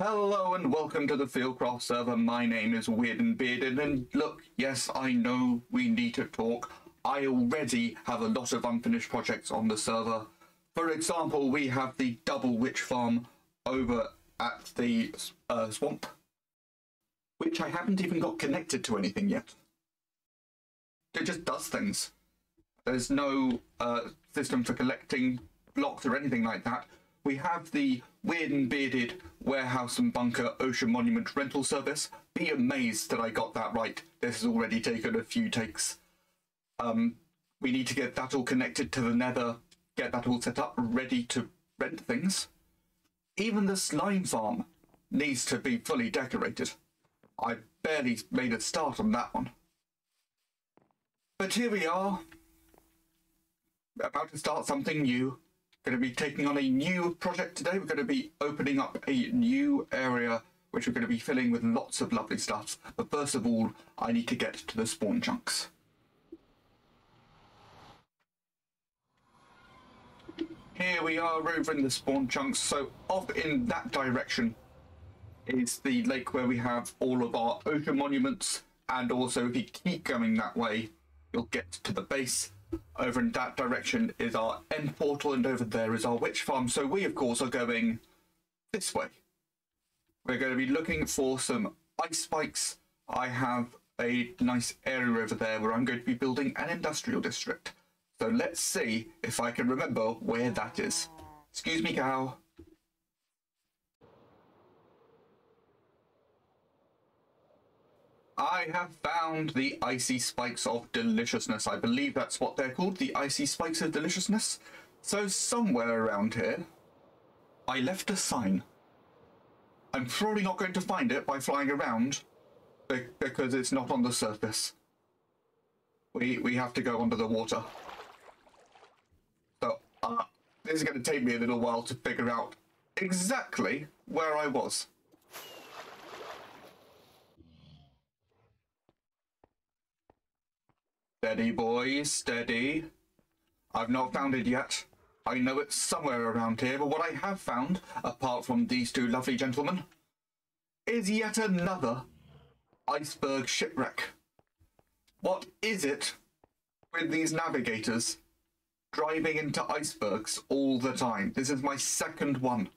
Hello and welcome to the Fieldcraft server. My name is Weird and Bearded, and look, yes, I know we need to talk. I already have a lot of unfinished projects on the server. For example, we have the double witch farm over at the uh, swamp, which I haven't even got connected to anything yet. It just does things. There's no uh, system for collecting blocks or anything like that. We have the Weird and Bearded Warehouse and Bunker Ocean Monument rental service. Be amazed that I got that right. This has already taken a few takes. Um, we need to get that all connected to the nether, get that all set up, ready to rent things. Even the slime farm needs to be fully decorated. I barely made a start on that one. But here we are, about to start something new. Going to be taking on a new project today. We're going to be opening up a new area which we're going to be filling with lots of lovely stuff. But first of all, I need to get to the spawn chunks. Here we are over in the spawn chunks. So off in that direction is the lake where we have all of our ocean monuments. And also if you keep going that way, you'll get to the base. Over in that direction is our end portal and over there is our witch farm. So we of course are going this way. We're going to be looking for some ice spikes. I have a nice area over there where I'm going to be building an industrial district. So let's see if I can remember where that is. Excuse me, cow. I have found the icy spikes of deliciousness. I believe that's what they're called, the icy spikes of deliciousness. So somewhere around here, I left a sign. I'm probably not going to find it by flying around because it's not on the surface. We, we have to go under the water. Uh, this is going to take me a little while to figure out exactly where I was. Steady, boys, steady. I've not found it yet. I know it's somewhere around here, but what I have found, apart from these two lovely gentlemen, is yet another iceberg shipwreck. What is it with these navigators driving into icebergs all the time? This is my second one.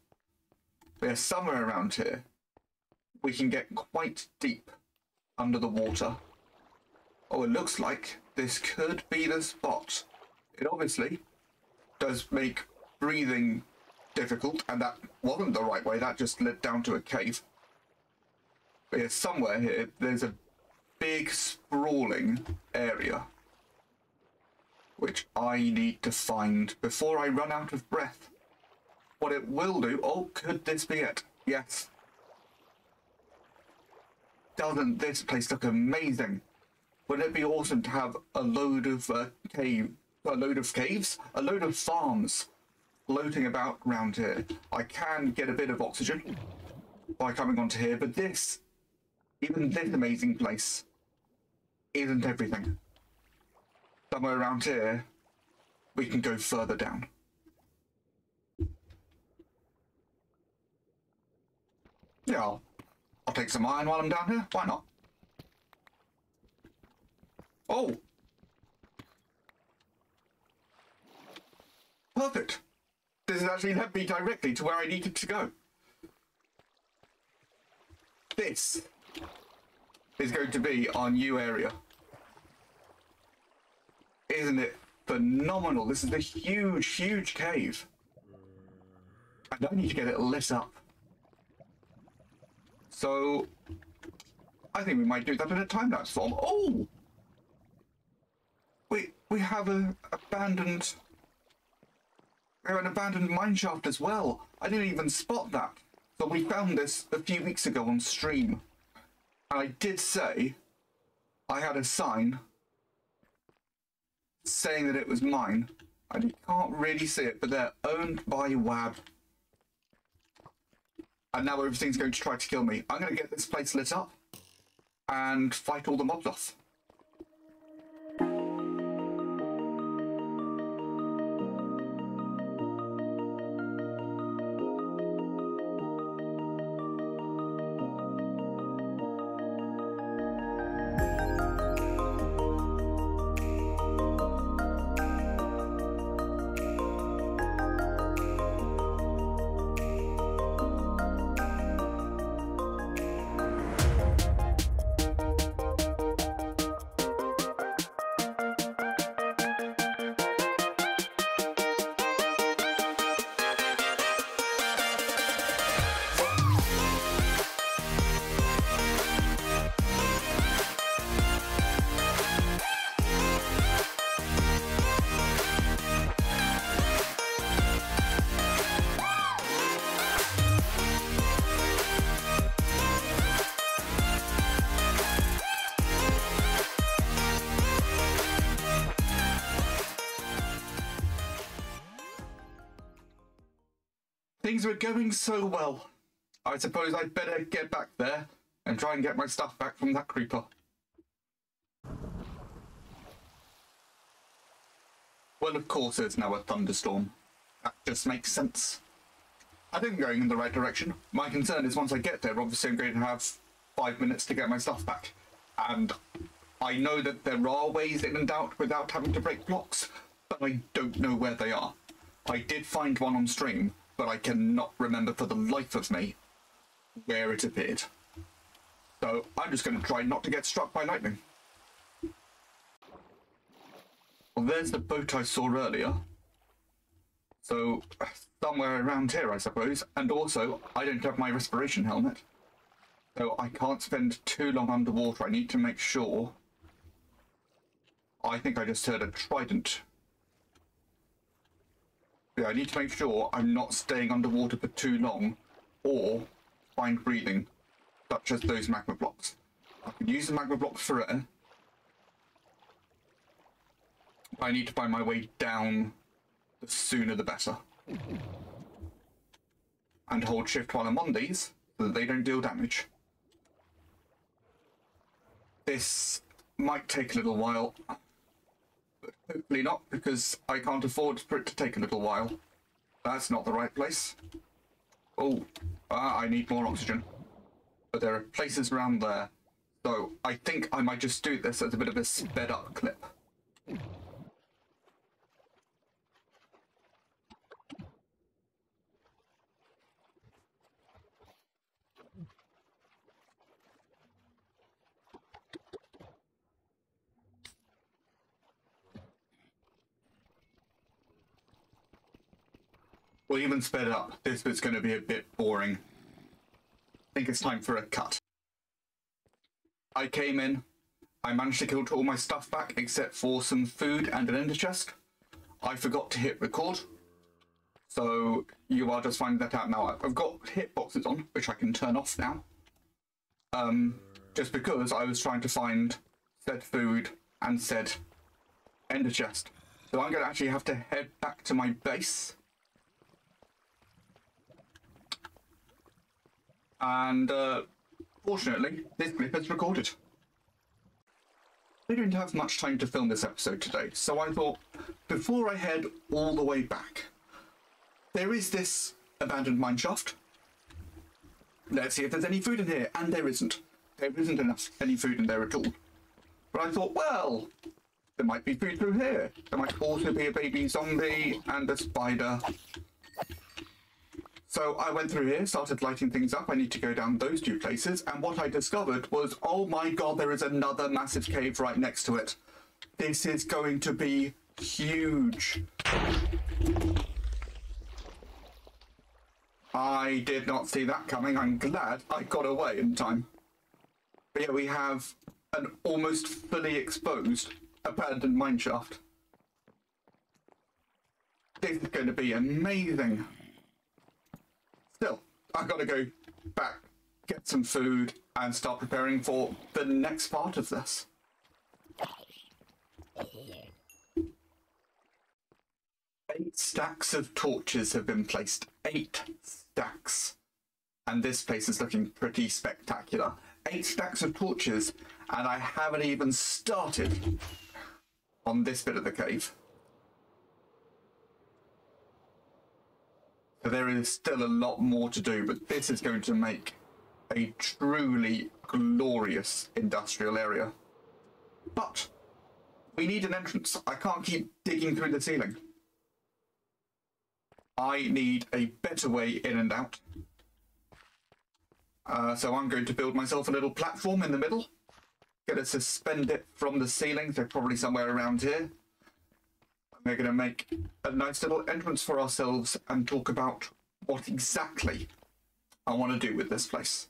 We're somewhere around here. We can get quite deep under the water. Oh, it looks like this could be the spot. It obviously does make breathing difficult, and that wasn't the right way. That just led down to a cave. But yeah, somewhere here, there's a big sprawling area which I need to find before I run out of breath. What it will do... Oh, could this be it? Yes. Doesn't this place look amazing? Wouldn't it be awesome to have a load of uh, cave, a load of caves, a load of farms floating about around here? I can get a bit of oxygen by coming onto here, but this, even this amazing place, isn't everything. Somewhere around here, we can go further down. Yeah, I'll, I'll take some iron while I'm down here. Why not? Oh! Perfect. This has actually led me directly to where I needed to go. This is going to be our new area. Isn't it phenomenal? This is a huge, huge cave. I don't need to get it lit up. So, I think we might do that in a time-lapse form. Oh! We we have a abandoned we have an abandoned mine shaft as well. I didn't even spot that. So we found this a few weeks ago on stream. And I did say I had a sign saying that it was mine. I can't really see it, but they're owned by WAB. and now everything's going to try to kill me. I'm going to get this place lit up and fight all the mobs off. Things were going so well. I suppose I'd better get back there and try and get my stuff back from that creeper. Well, of course there's now a thunderstorm. That just makes sense. I think I'm going in the right direction. My concern is once I get there, obviously I'm going to have five minutes to get my stuff back. And I know that there are ways in and out without having to break blocks, but I don't know where they are. I did find one on stream, but I cannot remember for the life of me where it appeared. So I'm just going to try not to get struck by lightning. Well, there's the boat I saw earlier. So somewhere around here, I suppose. And also, I don't have my respiration helmet. So I can't spend too long underwater. I need to make sure. I think I just heard a trident yeah, I need to make sure I'm not staying underwater for too long or find breathing, such as those magma blocks. I can use the magma blocks for. But I need to find my way down the sooner the better. And hold shift while I'm on these so that they don't deal damage. This might take a little while. Hopefully not, because I can't afford for it to take a little while. That's not the right place. Oh, ah, I need more oxygen. But there are places around there. So I think I might just do this as a bit of a sped up clip. Or even sped up. This bit's going to be a bit boring. I think it's time for a cut. I came in. I managed to kill all my stuff back except for some food and an ender chest. I forgot to hit record. So you are just finding that out now. I've got hitboxes on, which I can turn off now. Um, just because I was trying to find said food and said ender chest. So I'm going to actually have to head back to my base And uh, fortunately, this clip is recorded. I didn't have much time to film this episode today, so I thought before I head all the way back, there is this abandoned mineshaft. Let's see if there's any food in here, and there isn't. There isn't enough any food in there at all. But I thought, well, there might be food through here. There might also be a baby zombie and a spider so I went through here, started lighting things up. I need to go down those two places. And what I discovered was, oh my god, there is another massive cave right next to it. This is going to be huge. I did not see that coming. I'm glad I got away in time. But yeah, we have an almost fully exposed abandoned mineshaft. This is going to be amazing. Still, I've got to go back, get some food, and start preparing for the next part of this. Eight stacks of torches have been placed. Eight stacks. And this place is looking pretty spectacular. Eight stacks of torches, and I haven't even started on this bit of the cave. There is still a lot more to do, but this is going to make a truly glorious industrial area. But we need an entrance. I can't keep digging through the ceiling. I need a better way in and out. Uh, so I'm going to build myself a little platform in the middle. Gonna suspend it from the ceiling, so probably somewhere around here. We're going to make a nice little entrance for ourselves and talk about what exactly I want to do with this place.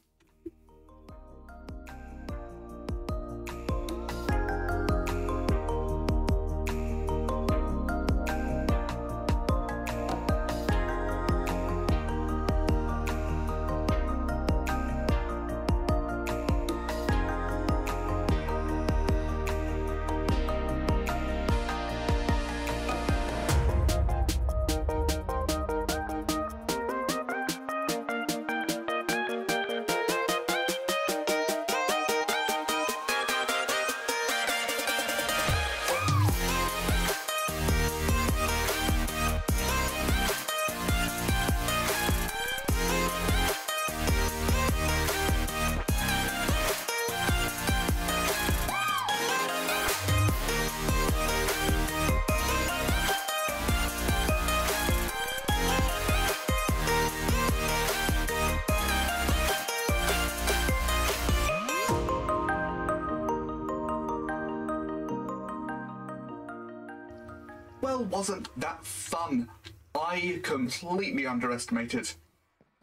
Wasn't that fun? I completely underestimated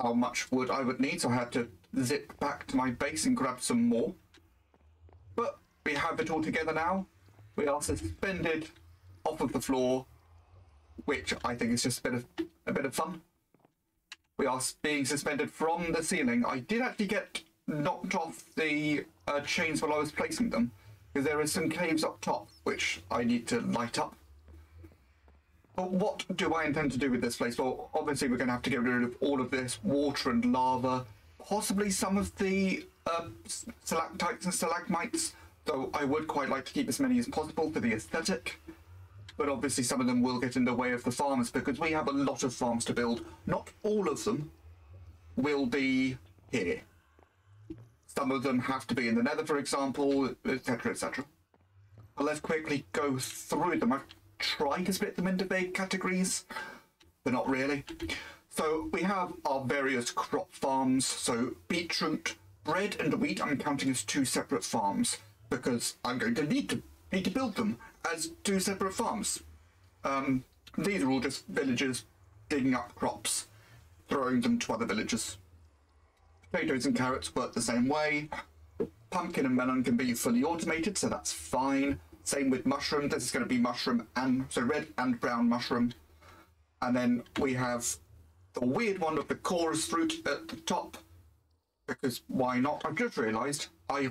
how much wood I would need, so I had to zip back to my base and grab some more. But we have it all together now. We are suspended off of the floor, which I think is just a bit of a bit of fun. We are being suspended from the ceiling. I did actually get knocked off the uh, chains while I was placing them, because there are some caves up top which I need to light up. But what do I intend to do with this place? Well, obviously we're going to have to get rid of all of this water and lava, possibly some of the uh, stalactites and stalagmites, though I would quite like to keep as many as possible for the aesthetic. But obviously some of them will get in the way of the farms because we have a lot of farms to build. Not all of them will be here. Some of them have to be in the nether, for example, etc., etc. Let's quickly go through them. I've try to split them into big categories, but not really. So we have our various crop farms. So beetroot, bread and wheat I'm counting as two separate farms because I'm going to need to need to build them as two separate farms. Um, these are all just villagers digging up crops, throwing them to other villagers. Potatoes and carrots work the same way. Pumpkin and melon can be fully automated, so that's fine. Same with mushroom. This is going to be mushroom and so red and brown mushroom. And then we have the weird one of the chorus fruit at the top. Because why not? I've just realised I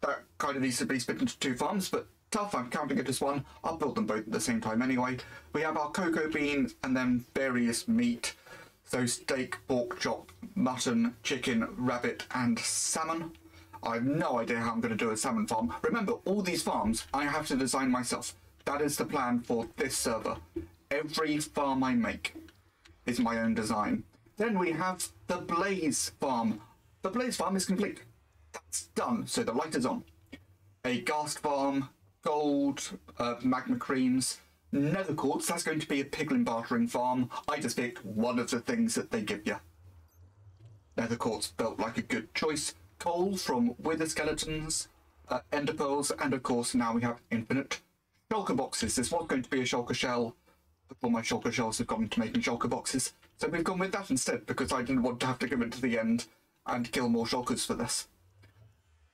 that kind of needs to be split into two farms, but tough, I'm counting it as one. I'll build them both at the same time anyway. We have our cocoa beans and then various meat. So steak, pork chop, mutton, chicken, rabbit and salmon. I have no idea how I'm going to do a salmon farm. Remember, all these farms I have to design myself. That is the plan for this server. Every farm I make is my own design. Then we have the Blaze farm. The Blaze farm is complete. That's done, so the light is on. A Ghast farm, gold, uh, magma creams, nether quartz, that's going to be a piglin bartering farm. I just picked one of the things that they give you. Nether quartz felt like a good choice coal from wither skeletons, uh, ender pearls, and of course now we have infinite shulker boxes. This was going to be a shulker shell, but all my shulker shells have gone to making shulker boxes. So we've gone with that instead because I didn't want to have to go into the end and kill more shulkers for this.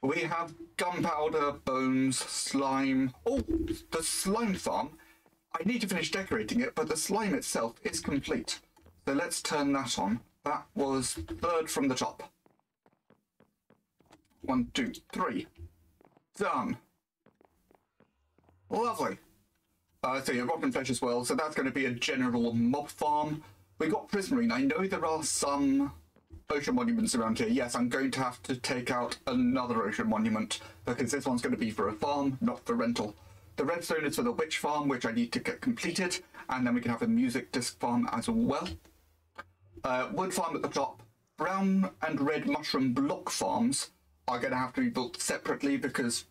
We have gunpowder, bones, slime. Oh, the slime farm. I need to finish decorating it, but the slime itself is complete. So let's turn that on. That was third from the top. One, two, three. Done. Lovely. Uh, so yeah, Rotten Flesh as well. So that's going to be a general mob farm. We got Prismarine. I know there are some ocean monuments around here. Yes, I'm going to have to take out another ocean monument because this one's going to be for a farm, not for rental. The redstone is for the witch farm, which I need to get completed, and then we can have a music disc farm as well. Uh, wood farm at the top. Brown and red mushroom block farms are going to have to be built separately because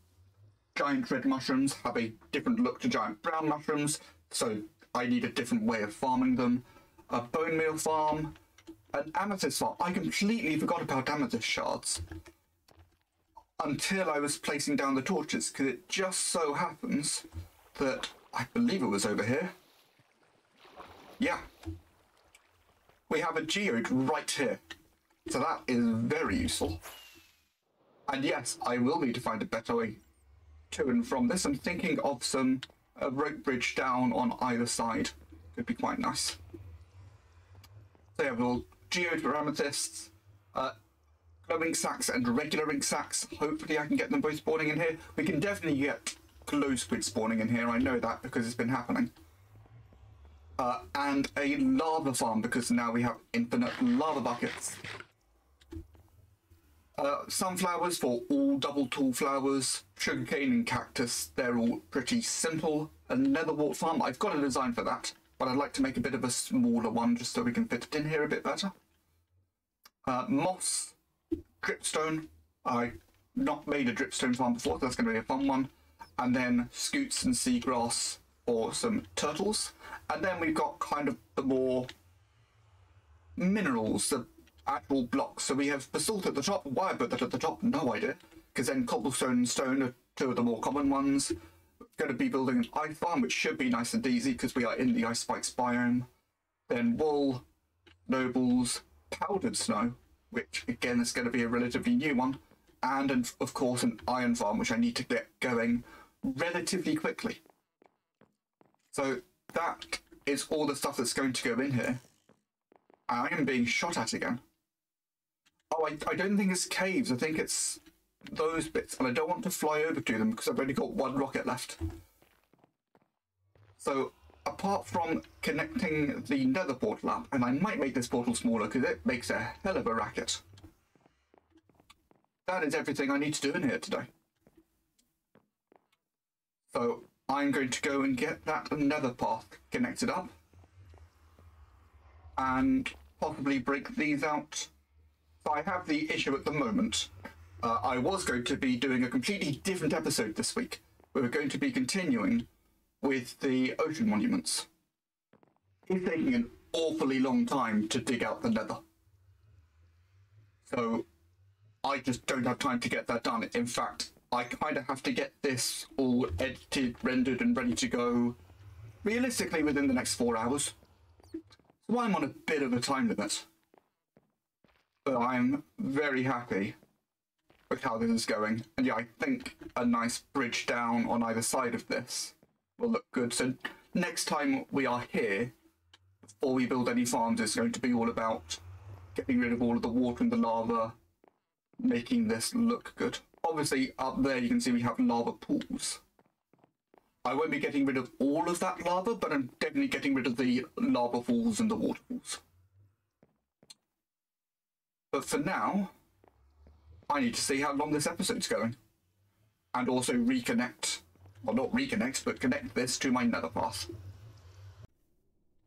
giant red mushrooms have a different look to giant brown mushrooms, so I need a different way of farming them. A bone meal farm, an amethyst farm. I completely forgot about amethyst shards until I was placing down the torches, because it just so happens that I believe it was over here. Yeah. We have a geode right here. So that is very useful. And yes, I will need to find a better way to and from this. I'm thinking of some rope bridge down on either side. Could be quite nice. So yeah, we'll geode amethysts, uh, glow ink sacs and regular ink sacs. Hopefully I can get them both spawning in here. We can definitely get glow squid spawning in here. I know that because it's been happening. Uh, and a lava farm because now we have infinite lava buckets. Uh, sunflowers for all double tall flowers, sugarcane and cactus, they're all pretty simple. A netherwort farm, I've got a design for that, but I'd like to make a bit of a smaller one just so we can fit it in here a bit better. Uh, moss, dripstone, I not made a dripstone farm before, so that's going to be a fun one. And then scutes and seagrass for some turtles. And then we've got kind of the more minerals, the actual blocks. So we have basalt at the top. Why put that at the top, no idea. Because then cobblestone and stone are two of the more common ones. We're going to be building an ice farm, which should be nice and easy because we are in the ice spikes biome. Then wool, nobles, powdered snow, which again is going to be a relatively new one. And, and of course an iron farm, which I need to get going relatively quickly. So that is all the stuff that's going to go in here. I am being shot at again. Oh, I, I don't think it's caves. I think it's those bits. And I don't want to fly over to them because I've only got one rocket left. So, apart from connecting the nether portal up, and I might make this portal smaller because it makes a hell of a racket. That is everything I need to do in here today. So, I'm going to go and get that nether path connected up. And possibly break these out I have the issue at the moment. Uh, I was going to be doing a completely different episode this week. We were going to be continuing with the ocean monuments. It's taking an awfully long time to dig out the nether. So I just don't have time to get that done. In fact, I kind of have to get this all edited, rendered, and ready to go realistically within the next four hours. So I'm on a bit of a time limit but I'm very happy with how this is going. And yeah, I think a nice bridge down on either side of this will look good. So next time we are here, before we build any farms, it's going to be all about getting rid of all of the water and the lava, making this look good. Obviously, up there you can see we have lava pools. I won't be getting rid of all of that lava, but I'm definitely getting rid of the lava pools and the water pools. But for now, I need to see how long this episode's going. And also reconnect, well not reconnect, but connect this to my nether path.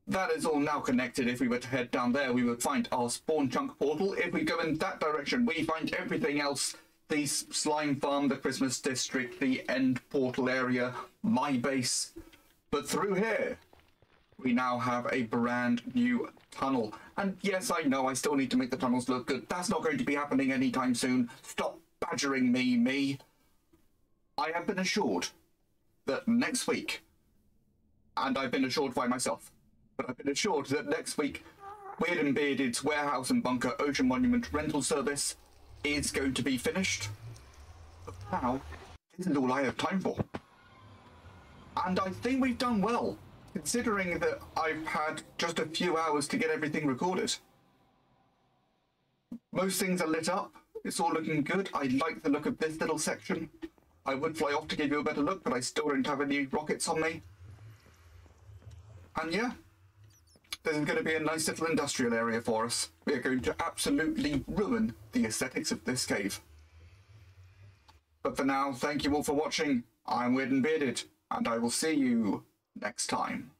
That is all now connected. If we were to head down there, we would find our spawn chunk portal. If we go in that direction, we find everything else. The slime farm, the Christmas district, the end portal area, my base. But through here, we now have a brand new tunnel. And yes, I know I still need to make the tunnels look good. That's not going to be happening anytime soon. Stop badgering me, me. I have been assured that next week, and I've been assured by myself, but I've been assured that next week, Weird and Bearded's Warehouse and Bunker Ocean Monument rental service is going to be finished. But now, this is all I have time for. And I think we've done well considering that I've had just a few hours to get everything recorded. Most things are lit up. It's all looking good. I like the look of this little section. I would fly off to give you a better look, but I still don't have any rockets on me. And yeah, there's going to be a nice little industrial area for us. We are going to absolutely ruin the aesthetics of this cave. But for now, thank you all for watching. I'm Weird and Bearded, and I will see you next time.